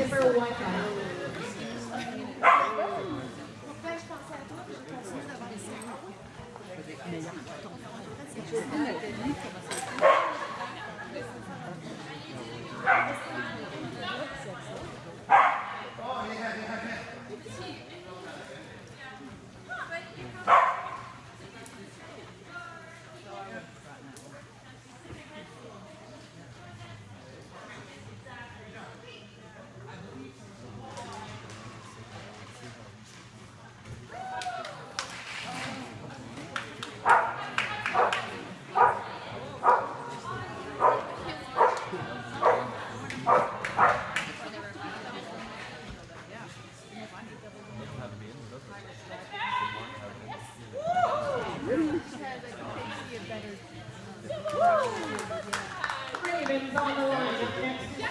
different one time. Ben's on the line.